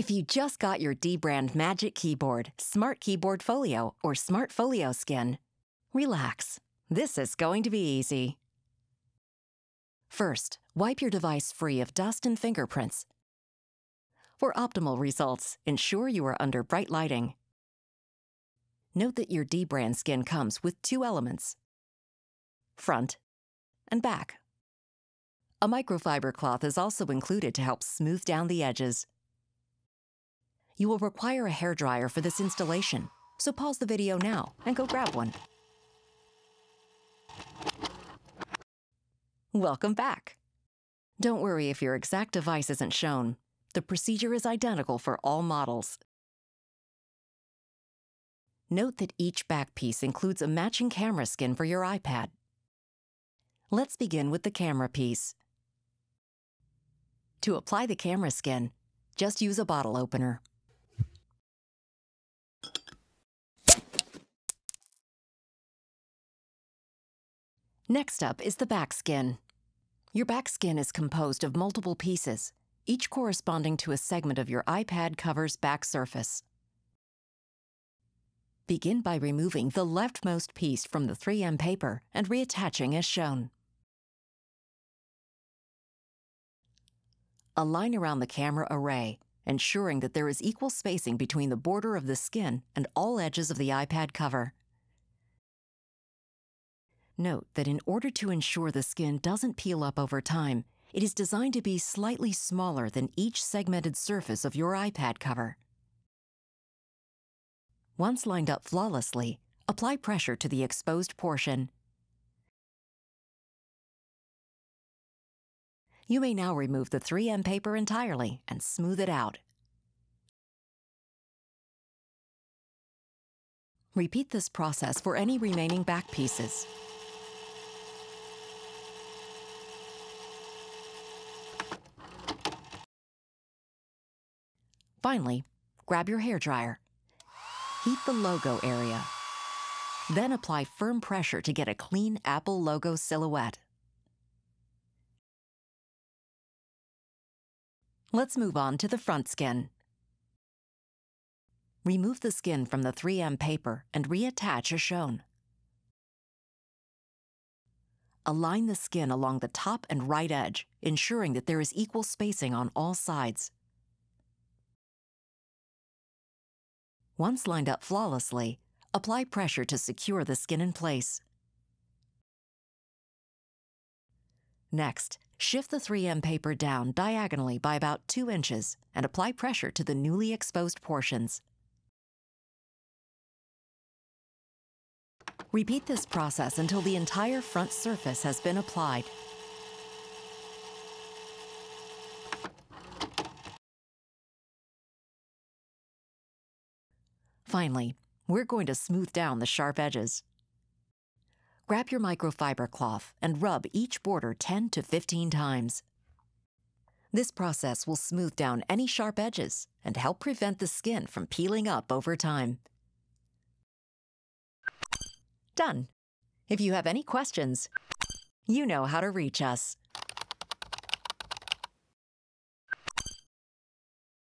If you just got your dbrand Magic Keyboard, Smart Keyboard Folio, or Smart Folio Skin, relax. This is going to be easy. First, wipe your device free of dust and fingerprints. For optimal results, ensure you are under bright lighting. Note that your dbrand skin comes with two elements front and back. A microfiber cloth is also included to help smooth down the edges. You will require a hairdryer for this installation, so pause the video now and go grab one. Welcome back. Don't worry if your exact device isn't shown. The procedure is identical for all models. Note that each back piece includes a matching camera skin for your iPad. Let's begin with the camera piece. To apply the camera skin, just use a bottle opener. Next up is the back skin. Your back skin is composed of multiple pieces, each corresponding to a segment of your iPad cover's back surface. Begin by removing the leftmost piece from the 3M paper and reattaching as shown. Align around the camera array, ensuring that there is equal spacing between the border of the skin and all edges of the iPad cover. Note that in order to ensure the skin doesn't peel up over time, it is designed to be slightly smaller than each segmented surface of your iPad cover. Once lined up flawlessly, apply pressure to the exposed portion. You may now remove the 3M paper entirely and smooth it out. Repeat this process for any remaining back pieces. Finally, grab your hairdryer. Heat the logo area. Then apply firm pressure to get a clean Apple logo silhouette. Let's move on to the front skin. Remove the skin from the 3M paper and reattach as shown. Align the skin along the top and right edge, ensuring that there is equal spacing on all sides. Once lined up flawlessly, apply pressure to secure the skin in place. Next, shift the 3M paper down diagonally by about 2 inches and apply pressure to the newly exposed portions. Repeat this process until the entire front surface has been applied. Finally, we're going to smooth down the sharp edges. Grab your microfiber cloth and rub each border 10 to 15 times. This process will smooth down any sharp edges and help prevent the skin from peeling up over time. Done. If you have any questions, you know how to reach us.